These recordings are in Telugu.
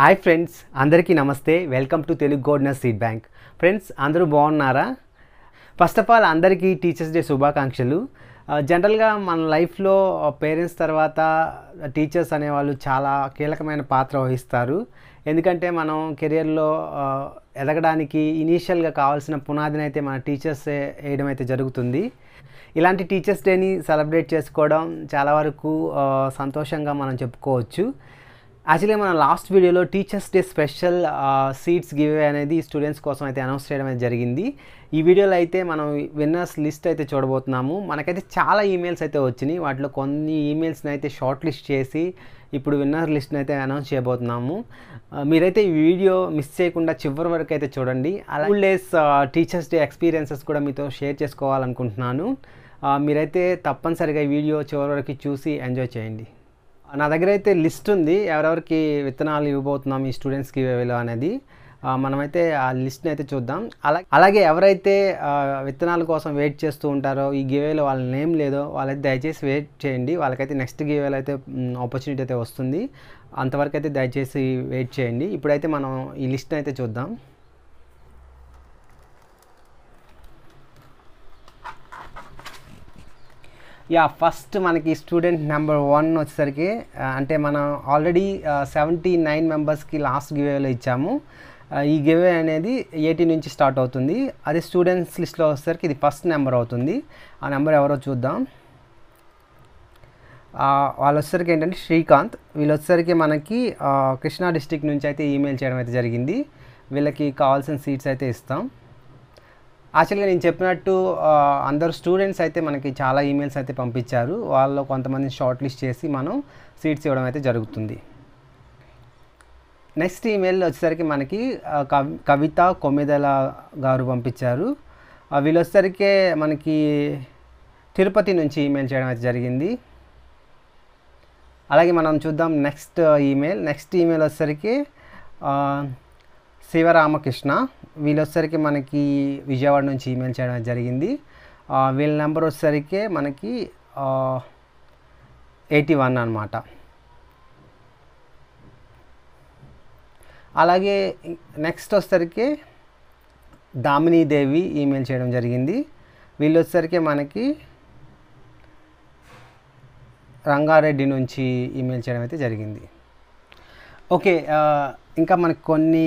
హాయ్ ఫ్రెండ్స్ అందరికీ నమస్తే. Welcome to Telugu gardener seed bank. Friends అందరూ బాగున్నారా? ఫస్ట్ ఆఫ్ ఆల్ అందరికీ టీచర్స్ డే శుభాకాంక్షలు. జనరల్గా మన లైఫ్లో పేరెంట్స్ తర్వాత టీచర్స్ అనేవాళ్ళు చాలా కీలకమైన పాత్ర వహిస్తారు. ఎందుకంటే మనం కెరియర్లో ఎదగడానికి ఇనీషియల్గా కావాల్సిన పునాదిని అయితే మన టీచర్స్ వేయడం అయితే జరుగుతుంది. ఇలాంటి టీచర్స్ డేని సెలబ్రేట్ చేసుకోవడం చాలా వరకు సంతోషంగా మనం చెప్పుకోవచ్చు. యాక్చువల్లీ మన లాస్ట్ వీడియోలో teachers day special seats giveaway అనేది స్టూడెంట్స్ కోసం అయితే అనౌన్స్ చేయడం అయితే జరిగింది. ఈ వీడియోలో అయితే మనం విన్నర్స్ లిస్ట్ అయితే చూడబోతున్నాము. మనకైతే చాలా ఈమెయిల్స్ అయితే వచ్చినాయి. వాటిలో కొన్ని ఈమెయిల్స్ని అయితే షార్ట్ లిస్ట్ చేసి ఇప్పుడు విన్నర్ లిస్ట్ని అయితే అనౌన్స్ చేయబోతున్నాము. Uh, మీరైతే ఈ వీడియో మిస్ చేయకుండా చివరి వరకు అయితే చూడండి. అలా డేస్ టీచర్స్ డే ఎక్స్పీరియన్సెస్ కూడా మీతో షేర్ చేసుకోవాలనుకుంటున్నాను. Uh, మీరైతే తప్పనిసరిగా ఈ వీడియో చివరి వరకు చూసి ఎంజాయ్ చేయండి. నా దగ్గర అయితే లిస్ట్ ఉంది. ఎవరెవరికి విత్తనాలు ఇవ్వబోతున్నాం ఈ స్టూడెంట్స్కి ఇవ్వేలో అనేది. మనమైతే ఆ లిస్ట్ని అయితే చూద్దాం. అలా అలాగే ఎవరైతే విత్తనాల కోసం వెయిట్ చేస్తూ ఉంటారో ఈ గివేలో వాళ్ళ నేమ్ లేదో వాళ్ళైతే దయచేసి వెయిట్ చేయండి. వాళ్ళకైతే నెక్స్ట్ గివేలో అయితే ఆపర్చునిటీ అయితే వస్తుంది. అంతవరకు అయితే దయచేసి వెయిట్ చేయండి. ఇప్పుడైతే మనం ఈ లిస్ట్ని అయితే చూద్దాం. యా ఫస్ట్ మనకి స్టూడెంట్ నెంబర్ వన్ వచ్చేసరికి అంటే మనం ఆల్రెడీ సెవెంటీ నైన్ మెంబర్స్కి లాస్ట్ గివేలో ఇచ్చాము. ఈ గివే అనేది ఎయిటీ నుంచి స్టార్ట్ అవుతుంది. అది స్టూడెంట్స్ లిస్ట్లో వచ్చేసరికి ఇది ఫస్ట్ నెంబర్ అవుతుంది. ఆ నెంబర్ ఎవరో చూద్దాం. వాళ్ళు వచ్చేసరికి ఏంటంటే శ్రీకాంత్. వీళ్ళు వచ్చేసరికి మనకి కృష్ణా డిస్టిక్ నుంచి అయితే ఈమెయిల్ చేయడం అయితే జరిగింది. వీళ్ళకి కావాల్సిన సీట్స్ అయితే ఇస్తాం. యాక్చువల్గా నేను చెప్పినట్టు అందరు స్టూడెంట్స్ అయితే మనకి చాలా ఈమెయిల్స్ అయితే పంపించారు. వాళ్ళు కొంతమందిని షార్ట్ లిస్ట్ చేసి మనం సీట్స్ ఇవ్వడం అయితే జరుగుతుంది. నెక్స్ట్ ఈమెయిల్ వచ్చేసరికి మనకి కవి- కవిత కొమ్మిదల గారు పంపించారు. వీళ్ళొచ్చేసరికే వీళ్ళు వచ్చేసరికి మనకి తిరుపతి నుంచి ఈమెయిల్ చేయడం అయితే జరిగింది. అలాగే మనం చూద్దాం నెక్స్ట్ ఈమెయిల్. నెక్స్ట్ ఈమెయిల్ వచ్చేసరికి శివరామకృష్ణ. వీళ్ళు మనకి విజయవాడ నుంచి ఈమెయిల్ చేయడం జరిగింది. వీళ్ళ నెంబర్ వచ్చేసరికి మనకి ఎయిటీ వన్ అనమాట అలాగే నెక్స్ట్ వచ్చేసరికి దామినీదేవి ఈమెయిల్ చేయడం జరిగింది. వీళ్ళు వచ్చేసరికి మనకి రంగారెడ్డి నుంచి ఈమెయిల్ చేయడం అయితే జరిగింది. ఓకే ఇంకా మనకి కొన్ని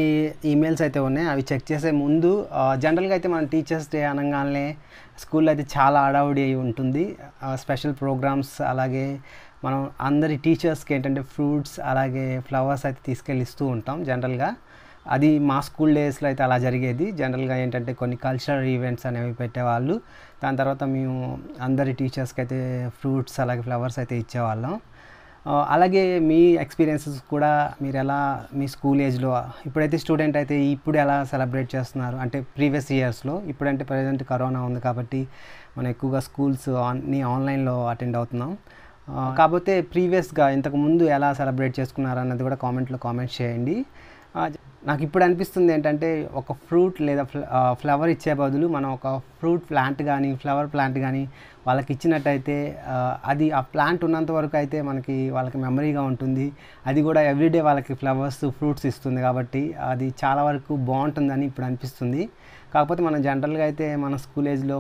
ఈమెయిల్స్ అయితే ఉన్నాయి. అవి చెక్ చేసే ముందు జనరల్గా అయితే మనం టీచర్స్ డే అనగానే స్కూల్లో అయితే చాలా అడావుడి అయి ఉంటుంది. స్పెషల్ ప్రోగ్రామ్స్ అలాగే మనం అందరి టీచర్స్కి ఏంటంటే ఫ్రూట్స్ అలాగే ఫ్లవర్స్ అయితే తీసుకెళ్ళి ఇస్తూ ఉంటాం జనరల్గా అది మా స్కూల్ డేస్లో అయితే అలా జరిగేది. జనరల్గా ఏంటంటే కొన్ని కల్చరల్ ఈవెంట్స్ అనేవి పెట్టేవాళ్ళు. దాని తర్వాత మేము అందరి టీచర్స్కి అయితే ఫ్రూట్స్ అలాగే ఫ్లవర్స్ అయితే ఇచ్చేవాళ్ళం. అలాగే మీ ఎక్స్పీరియన్సెస్ కూడా మీరు ఎలా మీ స్కూల్ ఏజ్లో ఇప్పుడైతే స్టూడెంట్ అయితే ఇప్పుడు ఎలా సెలబ్రేట్ చేస్తున్నారు? అంటే ప్రీవియస్ ఇయర్స్లో ఇప్పుడంటే ప్రజెంట్ కరోనా ఉంది కాబట్టి మనం ఎక్కువగా స్కూల్స్ అన్ని ఆన్లైన్లో అటెండ్ అవుతున్నాం. కాకపోతే ప్రీవియస్గా ఇంతకు ముందు ఎలా సెలబ్రేట్ చేసుకున్నారు అన్నది కూడా కామెంట్లో కామెంట్ చేయండి. నాకు ఇప్పుడు అనిపిస్తుంది ఏంటంటే ఒక ఫ్రూట్ లేదా ఫ్లవర్ ఇచ్చే బదులు మనం ఒక ఫ్రూట్ ప్లాంట్ కానీ ఫ్లవర్ ప్లాంట్ కానీ వాళ్ళకి ఇచ్చినట్టయితే అది ఆ ప్లాంట్ ఉన్నంత వరకు అయితే మనకి వాళ్ళకి మెమరీగా ఉంటుంది. అది కూడా ఎవ్రీడే వాళ్ళకి ఫ్లవర్స్ ఫ్రూట్స్ ఇస్తుంది కాబట్టి అది చాలా వరకు బాగుంటుందని ఇప్పుడు అనిపిస్తుంది. కాకపోతే మనం జనరల్గా అయితే మన స్కూల్ ఏజ్లో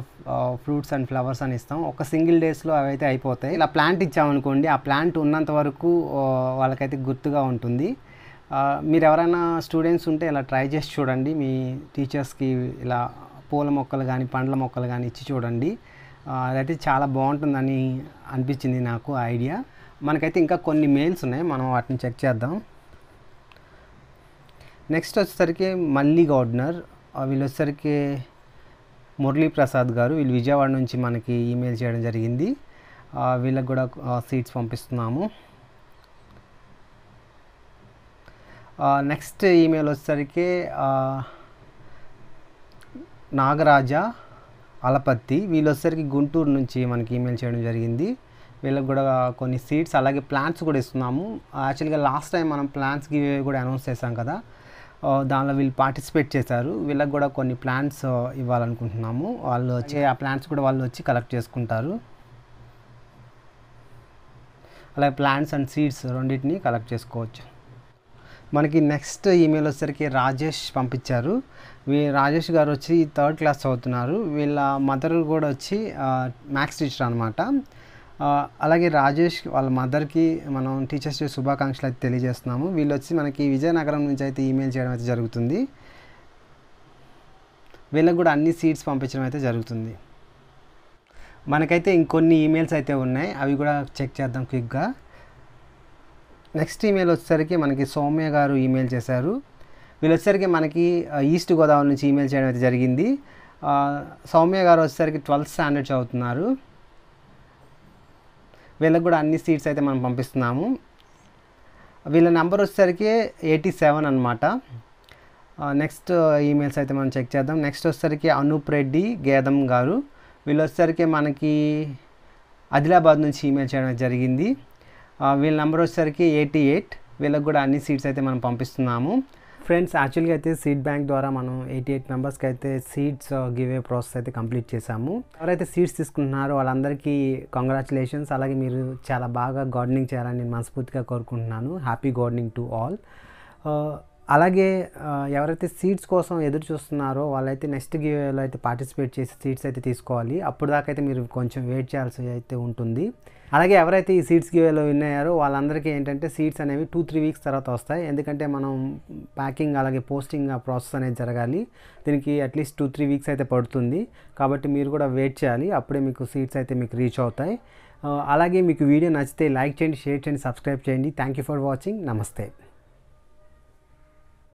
ఫ్రూట్స్ అండ్ ఫ్లవర్స్ అని ఇస్తాం. ఒక సింగిల్ డేస్లో అవి అయితే అయిపోతాయి. ఇలా ప్లాంట్ ఇచ్చామనుకోండి ఆ ప్లాంట్ ఉన్నంత వరకు వాళ్ళకైతే గుర్తుగా ఉంటుంది. మీరు ఎవరైనా స్టూడెంట్స్ ఉంటే ఇలా ట్రై చేసి చూడండి. మీ టీచర్స్కి ఇలా పూల మొక్కలు కానీ పండ్ల మొక్కలు కానీ ఇచ్చి చూడండి. అదైతే చాలా బాగుంటుందని అనిపించింది నాకు ఐడియా. మనకైతే ఇంకా కొన్ని మెయిల్స్ ఉన్నాయి. మనం వాటిని చెక్ చేద్దాం. నెక్స్ట్ వచ్చేసరికి మల్లి గౌడ్నర్ వీళ్ళు వచ్చేసరికి మురళీ ప్రసాద్ గారు. వీళ్ళు విజయవాడ నుంచి మనకి ఈమెయిల్ చేయడం జరిగింది. వీళ్ళకు వీళ్ళకి కూడా సీట్స్ పంపిస్తున్నాము. నెక్స్ట్ ఈమెయిల్ వచ్చేసరికి నాగరాజా నాగరాజ అలపత్తి. వీళ్ళు వచ్చేసరికి గుంటూరు నుంచి మనకి ఈమెయిల్ చేయడం జరిగింది. వీళ్ళకి కూడా కొన్ని సీట్స్ అలాగే ప్లాన్స్ కూడా ఇస్తున్నాము. యాక్చువల్గా లాస్ట్ టైం మనం ప్లాన్స్కి కూడా అనౌన్స్ చేశాం కదా. దానిలో వీళ్ళు పార్టిసిపేట్ చేశారు. వీళ్ళకి కూడా కొన్ని ప్లాన్స్ ఇవ్వాలనుకుంటున్నాము. వాళ్ళు వచ్చి ఆ ప్లాన్స్ కూడా వాళ్ళు వచ్చి కలెక్ట్ చేసుకుంటారు. అలాగే ప్లాంట్స్ అండ్ సీడ్స్ రెండింటిని కలెక్ట్ చేసుకోవచ్చు. మనకి నెక్స్ట్ ఈమెయిల్ వచ్చేసరికి రాజేష్ పంపించారు. వీ రాజేష్ గారు వచ్చి థర్డ్ క్లాస్ చదువుతున్నారు. వీళ్ళ మదర్ కూడా వచ్చి మ్యాథ్స్ టీచర్ అనమాట అలాగే రాజేష్ వాళ్ళ మదర్కి మనం టీచర్స్ డే శుభాకాంక్షలు అయితే తెలియజేస్తున్నాము. వీళ్ళు వచ్చి మనకి విజయనగరం నుంచి అయితే ఈమెయిల్ చేయడం అయితే జరుగుతుంది. వీళ్ళకి కూడా అన్ని సీట్స్ పంపించడం అయితే జరుగుతుంది. మనకైతే ఇంకొన్ని ఈమెయిల్స్ అయితే ఉన్నాయి. అవి కూడా చెక్ చేద్దాం క్విక్గా. నెక్స్ట్ ఈమెయిల్ వచ్చేసరికి మనకి సౌమ్య గారు ఈమెయిల్ చేశారు. వీళ్ళు వచ్చేసరికి మనకి ఈస్ట్ గోదావరి నుంచి ఈమెయిల్ చేయడం అయితే జరిగింది. సౌమ్య గారు వచ్చేసరికి ట్వెల్త్ స్టాండర్డ్ చదువుతున్నారు. వీళ్ళకి కూడా అన్ని సీట్స్ అయితే మనం పంపిస్తున్నాము. వీళ్ళ నెంబర్ వచ్చేసరికి ఎయిటీ సెవెన్ అనమాట నెక్స్ట్ ఈమెయిల్స్ అయితే మనం చెక్ చేద్దాం. నెక్స్ట్ వచ్చేసరికి అనూప్ రెడ్డి గేదం గారు. వీళ్ళు వచ్చేసరికి మనకి ఆదిలాబాద్ నుంచి ఈమెయిల్ చేయడం జరిగింది. వీళ్ళ నెంబర్ వచ్చేసరికి ఎయిటీ ఎయిట్. వీళ్ళకి కూడా అన్ని సీట్స్ అయితే మనం పంపిస్తున్నాము. ఫ్రెండ్స్ యాక్చువల్గా అయితే సీట్ బ్యాంక్ ద్వారా మనం ఎయిటీ ఎయిట్ మెంబర్స్కి అయితే సీట్స్ గివ్ ప్రాసెస్ అయితే కంప్లీట్ చేశాము. ఎవరైతే సీట్స్ తీసుకుంటున్నారో వాళ్ళందరికీ కంగ్రాచులేషన్స్ అలాగే మీరు చాలా బాగా గార్డెనింగ్ చేయాలని నేను మనస్ఫూర్తిగా కోరుకుంటున్నాను. హ్యాపీ గార్డెనింగ్ టు ఆల్ అలాగే ఎవరైతే సీట్స్ కోసం ఎదురు చూస్తున్నారో వాళ్ళైతే నెక్స్ట్ గివేలో అయితే పార్టిసిపేట్ చేసి సీట్స్ అయితే తీసుకోవాలి. అప్పుడు దాకా అయితే మీరు కొంచెం వెయిట్ చేయాల్సి అయితే ఉంటుంది. అలాగే ఎవరైతే ఈ సీట్స్ గివేలో విన్ అయ్యారో వాళ్ళందరికీ ఏంటంటే సీట్స్ అనేవి టూ త్రీ వీక్స్ తర్వాత వస్తాయి. ఎందుకంటే మనం ప్యాకింగ్ అలాగే పోస్టింగ్ ఆ ప్రాసెస్ అనేది జరగాలి. దీనికి అట్లీస్ట్ టూ త్రీ వీక్స్ అయితే పడుతుంది. కాబట్టి మీరు కూడా వెయిట్ చేయాలి. అప్పుడే మీకు సీట్స్ అయితే మీకు రీచ్ అవుతాయి. అలాగే మీకు వీడియో నచ్చితే లైక్ చేయండి షేర్ చేయండి సబ్స్క్రైబ్ చేయండి. Thank you for watching. నమస్తే.